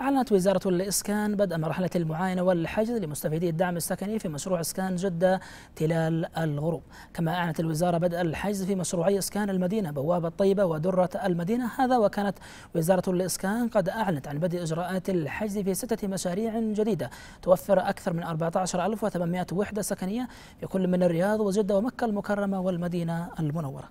أعلنت وزارة الإسكان بدء مرحلة المعاينة والحجز لمستفيدي الدعم السكني في مشروع إسكان جدة تلال الغروب. كما أعلنت الوزارة بدء الحجز في مشروعي إسكان المدينة بوابة طيبة ودرة المدينة. هذا وكانت وزارة الإسكان قد أعلنت عن بدء إجراءات الحجز في ستة مشاريع جديدة توفر أكثر من 14800 وحدة سكنية في كل من الرياض وجدة ومكة المكرمة والمدينة المنورة.